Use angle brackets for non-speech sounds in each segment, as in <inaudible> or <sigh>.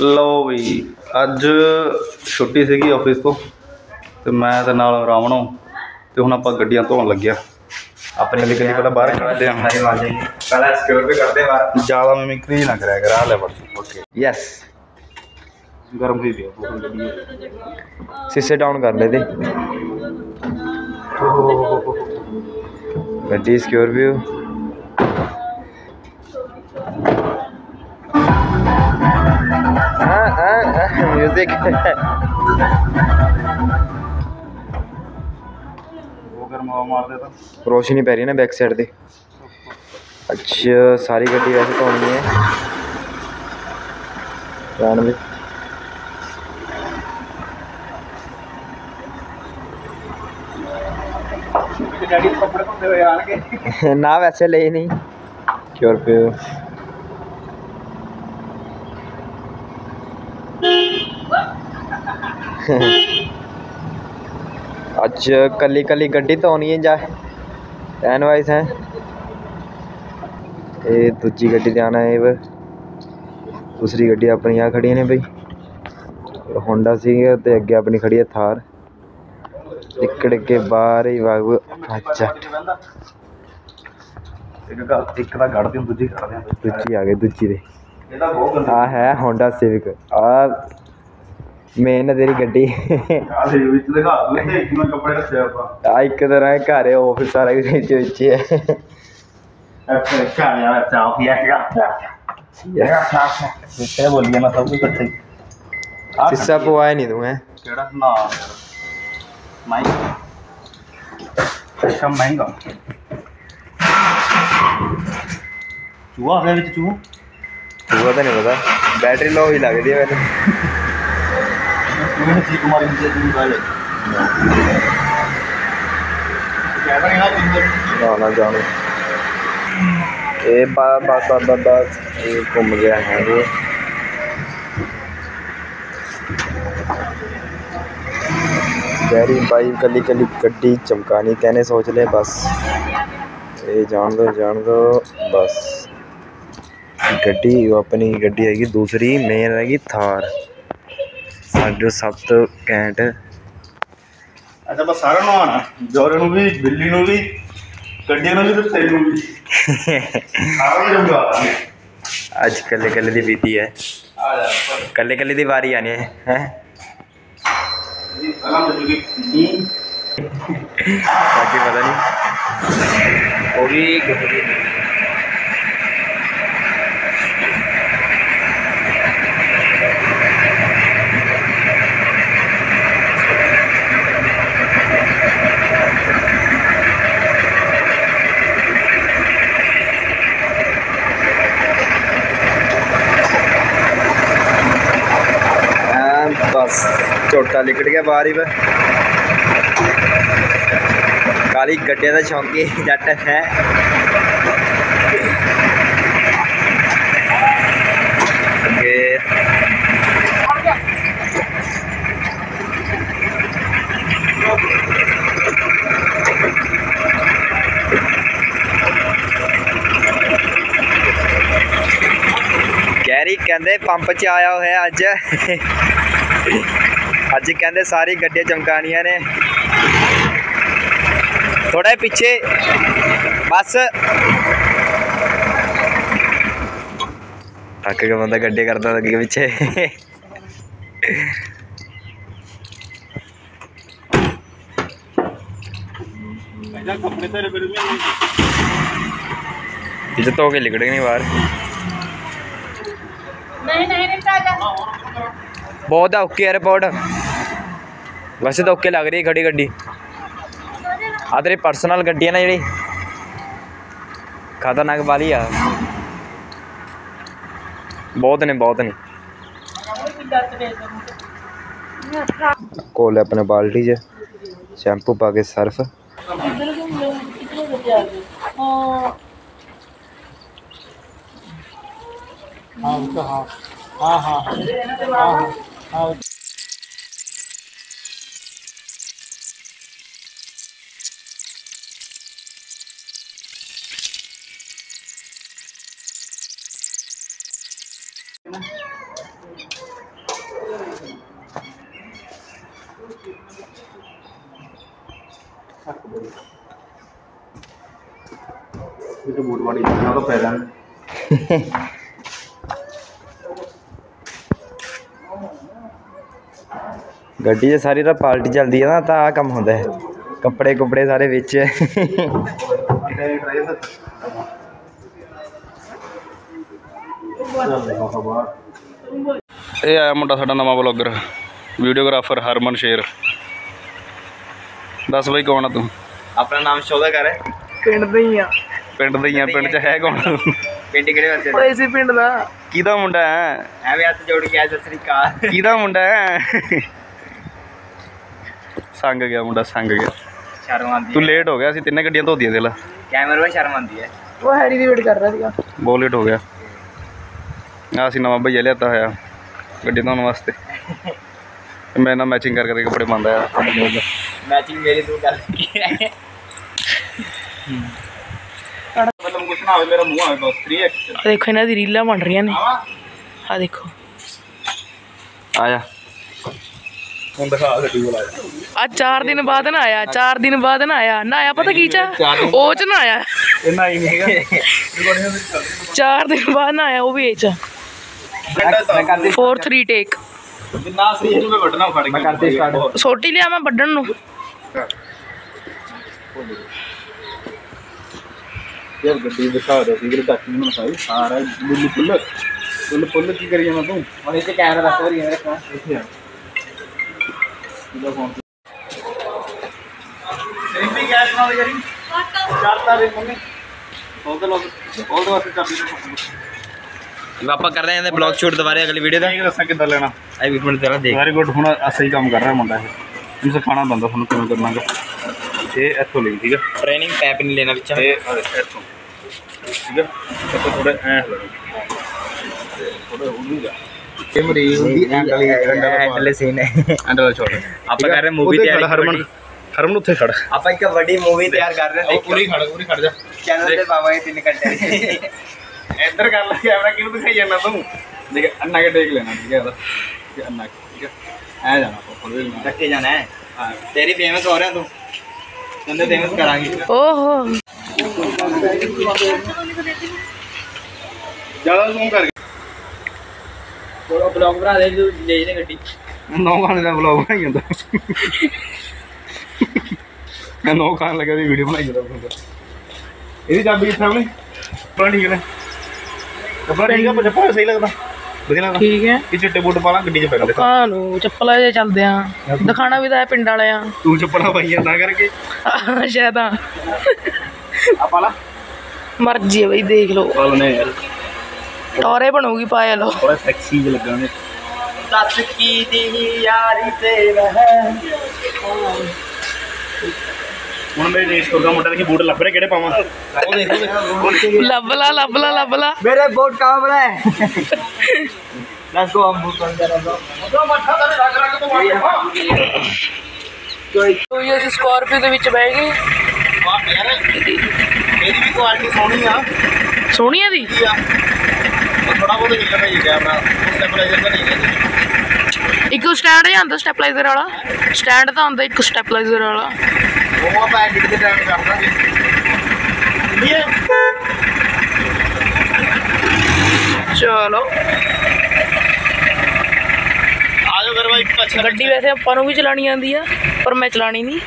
ਲਓ ਵੀ ਅੱਜ ਛੁੱਟੀ ਸੀਗੀ ਆਫਿਸ ਤੋਂ ਤੇ ਮੈਂ ਤੇ ਨਾਲ ਰਾਵਣੋ ਤੇ ਹੁਣ ਆਪਾਂ ਗੱਡੀਆਂ ਧੋਣ ਲੱਗਿਆ। ਆਪਣੇ ਲਈ ਕਦੀ ਪਹਿਲਾਂ ਬਾਹਰ ਕੱਢਦੇ ਆਂ ਸਾਰੇ ਵਾਲ ਜਾਈਏ। ਪਹਿਲਾਂ ਸਿਕਿਉਰ ਵੀ ਕਰਦੇ ਬਾਹਰ। ਜ਼ਿਆਦਾ ਮਿਮਿਕਰੀ ਨਾ ਕਰਿਆ ਕਰ ਆ ਲੈ ਬੜ ਓਕੇ ਯੈਸ ਗਰਮ ਹੋਈ ਪਿਆ ਬਹੁਤ ਗੱਡੀ ਸੀਸੇ ਡਾਊਨ ਕਰ ਲੈ ਦੇ ਗੱਡੀ ਸਿਕਿਉਰ ਵੀ ਹਾਂ म्यूज़िक रोशनी पै रही ना बैक साइड की अच्छा सारी गड्डी वैसे तो धोनी है। <laughs> ना वैसे ले नहीं। क्यों रुपये ਅੱਜ ਕੱਲੀ ਕੱਲੀ ਗੱਡੀ ਧੋਣੀ ਹੈ ਜਾ ਐਨ ਵਾਈਸ ਹੈ ਇਹ ਦੂਜੀ ਗੱਡੀ ਤੇ ਆਣਾ ਹੈ ਵਾ ਦੂਸਰੀ ਗੱਡੀ ਆਪਣੀ ਆ ਖੜੀਆਂ ਨੇ ਬਈ ਹੋਂਡਾ ਸੀ ਤੇ ਅੱਗੇ ਆਪਣੀ ਖੜੀ ਹੈ ਥਾਰ ਇਕੜ ਕੇ ਬਾਹਰ ਹੀ ਵਾਗੂ ਅੱਛਾ ਇੱਕ ਗੱਲ ਇੱਕ ਤਾਂ ਕੱਢਦੇ ਦੂਜੀ ਕੱਢਦੇ ਆ ਦੂਜੀ ਆ ਗਈ ਦੂਜੀ ਦੇ ਇਹਦਾ ਬਹੁਤ ਗੰਦਾ ਆ ਹੈ ਹੋਂਡਾ ਸਿਵਿਕ ਆ ਮੇਨ ਤੇਰੀ ਗੱਡੀ ਆ ਦੇ ਵਿੱਚ ਦਿਖਾ ਦੂੰ ਤੇ ਕਿਵੇਂ ਕੱਪੜੇ ਰੱਖਿਆ ਆਪਾਂ ਆ ਇੱਕ ਤਰ੍ਹਾਂ ਦੇ ਘਰ ਹੈ ਆਫਿਸ ਸਾਰਾ ਕੁਝ ਵਿੱਚ ਵਿੱਚ ਹੈ ਅੱਛਾ ਅੱਛਾ ਯਾਰ ਚਾਹ ਪਿਆ ਹੈਗਾ ਕਿੱਥੇ ਬੋਲੀਏ ਨਾ ਸਭ ਕੁਝ ਇਕੱਠੇ ਆਹ ਸਿੱਸਾ ਪਵਾਇਆ ਨਹੀਂ ਤੂੰ ਹੈ ਕਿਹੜਾ ਨਾ ਮਹਿੰਗਾ ਅੱਛਾ ਮਹਿੰਗਾ ਚੂਹਾ ਹੈ ਵਿੱਚ ਚੂਹਾ ਤੂੰ ਤਾਂ ਨਹੀਂ ਪਤਾ ਬੈਟਰੀ ਲੋ ਹੀ ਲੱਗਦੀ ਹੈ ਮੈਨੂੰ minutes he Kumar himself in toilet. No. घूम गया है वो. कली गड्डी चमकानी कहने सोच ले बस ये जान दो जान दो बस गड्डी अपनी गड्डी है दूसरी मेन है थार ਸਕਦੇ ਹੋ ਸਭ ਤੋਂ ਘੈਂਟ ਅੱਜ ਆਪਾਂ ਸਾਰਿਆਂ ਨੂੰ ਆਣਾ ਜੋਰੇ ਨੂੰ ਵੀ ਬਿੱਲੀ ਨੂੰ ਵੀ ਗੱਡੀ ਨੂੰ ਵੀ ਤੇ ਤੈਨੂੰ ਵੀ ਸਾਰਿਆਂ ਨੂੰ ਜੁਗਾ ਅੱਜ ਕੱਲੇ ਕੱਲੇ ਦੀ ਬੀਤੀ ਹੈ ਕੱਲੇ ਕੱਲੇ ਦੀ ਵਾਰੀ ਆਣੀ ਹੈ ਹੈ ਬਾਕੀ ਪਤਾ ਨਹੀਂ ਉਹ ਵੀ ਝੋਟਾ ਲਿਕੜ ਗਿਆ ਬਾਹਰ ਹੀ ਵਾ ਕਾਲੀ ਗੱਡਿਆਂ ਦਾ ਸ਼ੌਂਕੀ ਜੱਟ ਹੈ ਅੱਗੇ ਗੈਰੀ ਕਹਿੰਦੇ ਪੰਪ 'ਚ ਆਇਆ ਹੋਇਆ ਅੱਜ ਅੱਜ ਕਹਿੰਦੇ ਸਾਰੀ ਗੱਡੀਆਂ ਚਮਕਾਣੀਆਂ ਨੇ। ਥੋੜਾ ਪਿੱਛੇ। ਬਸ। ਥੱਕ ਗਿਆ ਬੰਦਾ ਗੱਡੀ ਕਰਦਾ ਅੱਗੇ ਪਿੱਛੇ। ਇਹ ਧੋ ਕੇ ਲਿਕੜ ਨਹੀਂ ਬਾਹਰ। ਨਹੀਂ ਨਹੀਂ ਨਹੀਂ ਤਾਜਾ ਬਹੁਤ ਆ ਓਕੇ 에 वैसे तो ओके लग रही है खड़ी गड्डी। आदर पर्सनल गड्डी है ना जी खतरनाक वाली आ। बहुत ने बहुत ने। कोल अपने बाल्टी च। शैंपू पा के सर्फ। हाँ हाँ हाँ हाँ हाँ। ਤਾਂ ਤਾਂ ਗੱਡੀ 'ਚ ਸਾਰੀ ਰਾਤ ਪਾਲਟੀ ਚੱਲਦੀ ਹੈ ਨਾ ਤਾਂ ਆ ਕੰਮ ਹੁੰਦਾ ਹੈ। ਕੱਪੜੇ ਕੁਪੜੇ ਸਾਰੇ ਵਿੱਚ। ਇਹ ਆਇਆ ਮੁੰਡਾ ਸਾਡਾ ਨਵਾਂ ਬਲੌਗਰ ਵੀਡੀਓਗ੍ਰਾਫਰ ਹਰਮਨ ਸ਼ੇਰ। ਦੱਸ ਬਈ ਕੌਣ ਆ ਤੂੰ? ਆਪਣਾ ਨਾਮ ਸ਼ੋਭਾ ਕਰ ਪਿੰਡ ਦੇ ਹੀ ਆ। ਪਿੰਡ ਦੇ ਹੀ ਆ ਪਿੰਡ 'ਚ ਹੈ ਕੌਣ? ਪਿੰਡ ਕਿਹੜੇ ਵਾਸਤੇ ਓਏ ਇਸੇ ਪਿੰਡ ਦਾ। ਕਿਹਦਾ ਮੁੰਡਾ ਹੈ? ਐਵੇਂ ਹੱਥ ਜੋੜ ਕੇ ਆ ਸਤਿ ਸ੍ਰੀ ਅਕਾਲ। ਕਿਹਦਾ ਮੁੰਡਾ ਹੈ? ਸੰਗ ਗਿਆ ਮੁੰਡਾ ਸੰਗ ਗਿਆ। ਸ਼ਰਮ ਆਉਂਦੀ ਤੂੰ ਲੇਟ ਹੋ ਗਿਆ ਸੀ ਤਿੰਨੇ ਗੱਡੀਆਂ ਧੋਦੀਆਂ ਦੇ ਲਾ। ਕੈਮਰੇ ਵਿੱਚ ਸ਼ਰਮ ਆਉਂਦੀ ਹੈ। ਉਹ ਹੈਰੀ ਦੀ ਵੇਟ ਕਰ ਰਿਹਾ ਸੀਗਾ। ਬਹੁਤ ਲੇਟ ਹੋ ਗਿਆ। ਆ ਅਸੀਂ ਨਵਾਂ ਭਈਆ ਲਿਆਤਾ ਹੋਇਆ ਗੱਡੀ ਧੋਣ ਵਾਸਤੇ। ਮੈਂ ਨਾ ਮੈਚਿੰਗ ਕਰ ਕਰਕੇ ਕੱਪੜੇ ਪਾਉਂਦਾ ਆ। मैचिंग मेरी तू कर देखो इन्हों की रील बन रही ने आ हाँ, देखो। आया। आ चार दिन बाद ना आया चार दिन बाद ना आया। ना आया पता की चा? ना आया। चार दिन बाद ना आया वो भी फोर थ्री टेक ਨਾ ਆਇਆ ਇੰਨਾ ਹੀ ਨਹੀਂ ਹੈਗਾ 4 ਦਿਨ ਬਾਅਦ ਨਾ ਆਇਆ ਉਹ ਵੀ ਇਹ ਚ 4 3 ਟੇਕ ਜਿੰਨਾ ਸਹੀ ਇਹਨੂੰ ਮੈਂ ਵੱਢਣਾ ਫੜ ਕੇ ਮੈਂ ਕਰਦੇ ਸਟਾਰਟ ਸੋਟੀ ਲਿਆ ਮੈਂ ਵੱਢਣ ਨੂੰ ਯਾਰ ਗੱਡੀ ਦਿਖਾ ਦੇ ਸੀ ਕਿ ਟੱਚ ਨੂੰ ਖਾਈ ਸਾਰਾ ਬੁੱਲ ਪੁੱਲ ਬੁੱਲ ਪੁੱਲ ਕੀ ਕਰੀ ਜਾਣਾ ਤੂੰ ਹੁਣ ਇੱਥੇ ਕੈਮਰਾ ਦੱਸ ਰਹੀ ਹੈ ਰੱਖਣਾ ਇੱਥੇ ਆ ਕਿਹਦਾ ਫੋਨ ਸਿੰਪੀ ਗੈਸ ਨਾਲ ਕਰੀ ਚਾਰਤਾ ਦੇ ਮੰਮੀ ਉਹ ਤਾਂ ਲੋਕ ਉਹ ਤਾਂ ਵਾਸਤੇ ਚਾਬੀ ਆਪਾਂ ਕਰ ਰਹੇ ਹਾਂ ਬਲੌਗ ਸ਼ੂਟ ਦੁਬਾਰੇ ਅਗਲੀ ਵੀਡੀਓ ਦਾ ਇਹ ਦੱਸਾਂ ਕਿੱਦਾਂ ਲੈਣਾ ਆਈ ਵੀ ਮਿੰਟ ਤੇਰਾ ਦੇਖ ਵੈਰੀ ਗੁੱਡ ਹੁਣ ਸਹੀ ਕੰਮ ਕਰ ਰਿਹਾ ਮੁੰਡਾ ਇਹ ਇਹਨੂੰ ਸਿਖਾਉਣਾ ਬੰਦਾ ਤੁਹਾਨੂੰ ਕਿਵੇਂ ਕਰਨਾਗਾ ਇਹ ਇੱਥੋਂ ਲਈ ਠੀਕ ਹੈ ਟ੍ਰੇਨਿੰਗ ਪੈਪ ਨਹੀਂ ਲੈਣਾ ਵਿੱਚ ਇਹ ਆ ਦੇਖੋ ਇੱਥੋਂ ਠੀਕ ਹੈ ਇੱਥੋਂ ਥੋੜਾ ਐ ਹਲਾਉਣਾ ਥੋੜਾ ਉਹਨੂੰ ਜਾ ਇਹ ਮਰੀਜ਼ ਦੀ ਐਂਗਲ ਹੈਂਡਲ ਸੀਨ ਹੈ ਐਂਗਲ ਛੋੜ ਆਪਾਂ ਕਰ ਰਹੇ ਮੂਵੀ ਤਿਆਰ ਹਰਮਨ ਹਰਮਨ ਉੱਥੇ ਖੜ ਆਪਾਂ ਇੱਕ ਵੱਡੀ ਮੂਵੀ ਤਿਆਰ ਕਰ ਰਹੇ ਹਾਂ ਪੂਰੀ ਖੜ ਪੂਰੀ ਖੜ ਜਾ ਚੈਨਲ ਤੇ ਪਾਵਾਂਗੇ 3 ਘੰਟੇ ਇੱਧਰ ਕਰ ਲੈ ਕੈਮਰਾ ਕਿਹਨੂੰ ਦਿਖਾਈ ਜਾਂਦਾ ਤੂੰ ਦੇਖ ਅੰਨਾ ਕੇ ਟੇਕ ਲੈਣਾ ਠੀਕ ਹੈ ਇਹਦਾ ਠੀਕ ਹੈ, ਅੰਨਾ ਕੇ, ਠੀਕ ਹੈ ਐ ਜਾਣਾ ਆਪਾਂ ਫੁੱਲ ਵੀ ਰੱਖੇ ਜਾਣਾ ਹੈ ਤੇਰੀ ਫੇਮਸ ਹੋ ਰਿਹਾ ਤੂੰ ਤੈਨੂੰ ਫੇਮਸ ਕਰਾਂਗੇ ਓਹੋ ਜਿਆਦਾ ਜ਼ੂਮ ਕਰ ਉਹ ਬਲੌਗ ਬਣਾ ਦੇ ਤੂੰ ਲੈ ਜਨੇ ਗੱਡੀ ਨੌ ਖਾਣੇ ਦਾ ਵਲੌਗ ਬਣਾਈ ਜਾਂਦਾ ਮੈਂ ਨੌ ਖਾਣ ਲੱਗਾ ਦੀ ਵੀਡੀਓ ਬਣਾਈ ਜਾਂਦਾ ਬੰਦਾ ਇਹਦੀ ਚਾਬੀ ਕਿੱਥੇ ਆਪਣੀ ਪਰਾਂ ਠੀਕ ਨੇ ਕੱਪੜਾ ਠੀਕ ਆ ਪੱਪਾ ਸਹੀ ਲੱਗਦਾ ਵਧੀਆ ਲੱਗਦਾ? ਠੀਕ ਹੈ। ਇਹ ਚਿੱਟੇ ਬੂਟ ਪਾ ਲਾ ਗੱਡੀ 'ਚ ਪੈ ਦੇ ਆ ਲੋ ਚੱਪਲਾਂ ਜੇ ਚੱਲਦੇ ਆ। ਦਿਖਾਣਾ ਵੀ ਤਾਂ ਹੈ ਪਿੰਡ ਵਾਲਿਆਂ। ਤੂੰ ਚੱਪਲਾਂ ਪਾਈ ਜਾਂਦਾ ਕਰਕੇ। ਸ਼ਾਇਦ ਆ ਆ ਪਾ ਲਾ। ਮਰਜ਼ੀ ਹੈ ਬਈ ਦੇਖ ਲਓ। ਪਾ ਲੈਣੇ ਯਾਰ। ਟੌਰੇ ਬਣੂਗੀ ਪਾਇਆ ਲੋ ਥੋੜਾ ਸੈਕਸੀ ਜਿਹਾ ਲੱਗਾਂਗੇ ਦੱਸ ਕੀ ਦੀ ਯਾਰੀ ਤੇ ਰਹਿ। ਹੁਣ ਮੇਰੇ ਰੇਸ ਕਰਦਾ ਮੋਟਾ ਦੇਖੀ ਬੂਟ ਲੱਭ ਰਿਹਾ ਕਿਹੜੇ ਪਾਵਾਂ ਉਹ ਦੇਖੋ ਲੱਭ ਲਾ ਲੱਭ ਲਾ ਲੱਭ ਲਾ ਮੇਰੇ ਬੂਟ ਕਾਹ ਬਣਾ ਹੈ ਲੈਟਸ ਗੋ ਹਮ ਬੂਟ ਕਰ ਰਹਾ ਹਾਂ ਜੋ ਮੱਠਾ ਤੇ ਰੱਖ ਰੱਖ ਤੋਂ ਵਾਪਸ ਤੋ ਇਹ ਜੀ ਸਕਾਰਪੀਓ ਦੇ ਵਿੱਚ ਬਹਿ ਗਏ ਵਾਹ ਯਾਰ ਇਹਦੀ ਵੀ ਕੁਆਲਿਟੀ ਸੋਹਣੀ ਆ ਸੋਹਣੀ ਆ ਦੀ ਥੋੜਾ ਬਹੁਤ ਹਿੱਲਦਾ ਹੀ ਕੈਮਰਾ ਸਟੈਬਲਾਈਜ਼ਰ ਤਾਂ ਨਹੀਂ ਹੈ ਇੱਕ ਸਟੈਂਡ ਜਾਂਦਾ ਸਟੈਬਲਾਈਜ਼ਰ ਵਾਲਾ ਸਟੈਂਡ ਤਾਂ ਹੁੰਦਾ ਇੱਕ ਸਟੈਬਲਾਈਜ਼ਰ ਵਾਲਾ चलो। गड्डी वैसे अपन भी चलानी आती है पर मैं चलानी नहीं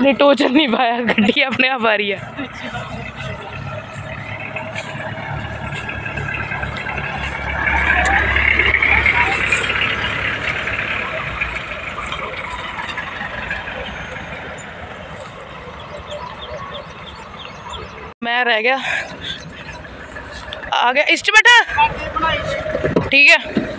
नहीं टोचर नहीं पाया गड्डी अपने आप आ रही है। रह गया। आ गया। इस्ट बैठा ठीक है।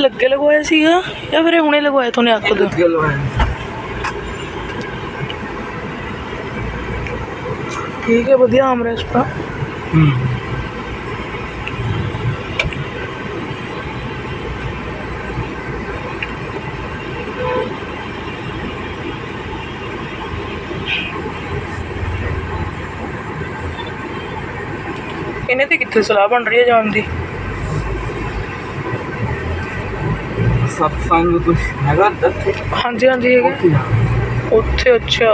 ਲੱਗੇ ਲਗਵਾਇਆ ਸੀਗਾ ਜਾਂ ਫਿਰ ਇਹ ਹੁਣੇ ਲਗਵਾਇਆ ਤੁਹਾਨੂੰ ਅੱਖ ਤੋਂ ਠੀਕ ਹੈ ਵਧੀਆ ਆਮਰੇਸਟ ਆ ਇਹਨੇ ਤੇ ਕਿੱਥੇ ਸਲਾਹ ਬਣ ਰਹੀ ਹੈ ਜਾਣ ਦੀ ਸਤਸੰਗ ਕੁਝ ਹੈਗਾ ਇੱਥੇ? ਹਾਂਜੀ ਹਾਂਜੀ ਹੈਗੇ। ਉੱਥੇ ਅੱਛਾ।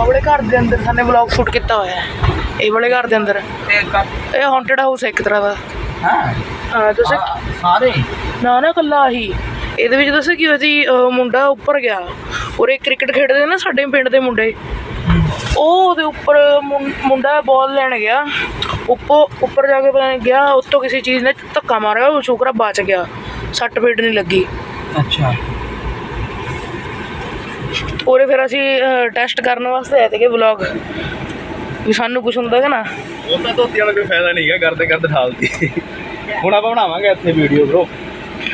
ਆਹ ਵਾਲੇ ਘਰ ਦੇ ਅੰਦਰ ਸਾਨੇ ਵਲੌਗ ਸ਼ੂਟ ਕੀਤਾ ਹੋਇਆ ਹੈ। ਇਹ ਵਾਲੇ ਘਰ ਦੇ ਅੰਦਰ। ਇਹ ਹੌਂਟਡ ਹਾਊਸ ਹੈ ਇੱਕ ਤਰ੍ਹਾਂ ਦਾ। ਹਾਂ। ਹਾਂ ਤੁਸੀਂ ਸਾਰੇ। ਨਾ ਨਾ ਕੱਲਾ ਹੀ ਇਹਦੇ ਵਿੱਚ ਦੱਸਿਆ ਕੀ ਹੋਇਆ ਅਹ ਮੁੰਡਾ ਉੱਪਰ ਗਿਆ। ਉਰੇ ਕ੍ਰਿਕਟ ਖੇਡਦੇ ਨੇ ਨਾ ਸਾਡੇ ਪਿੰਡ ਦੇ ਮੁੰਡੇ। ਉਹ ਉਹਦੇ ਉੱਪਰ ਮੁੰ- ਮੁੰਡਾ ਬਾਲ ਲੈਣ ਗਿਆ। ਉੱਪਰ ਉੱਪਰ ਜਾ ਕੇ ਪਤਾ ਨਹੀਂ ਗਿਆ ਉੱਤੋਂ ਕਿਸੇ ਚੀਜ਼ ਨੇ ਧੱਕਾ ਮਾਰਿਆ ਉਹ ਛੋਕਰਾ ਬਚ ਗਿਆ। ਸੱਟ ਫੇਟ ਨਹੀਂ ਲੱਗੀ। ਅੱਛਾ। ਉਰੇ ਫਿਰ ਅਸੀਂ ਟੈਸਟ ਕਰਨ ਵਾਸਤੇ ਆਏ ਸੀਗੇ ਵਲੌਗ ਵੀ ਸਾਨੂੰ ਕੁਝ ਹੁੰਦਾ ਹੈ ਨਾ। ਉਹਨਾਂ ਧੋਤੀਆਂ ਦਾ ਕੋਈ ਫਾਇਦਾ ਨਹੀਂ ਹੈਗਾ ਕਰਦੇ ਕਰਦੇ ਠਾਲਦੀ ਹੁਣ ਆਪਾਂ ਬਣਾਵਾਂਗੇ ਇੱਥੇ ਵੀਡੀਓ ਬ్రో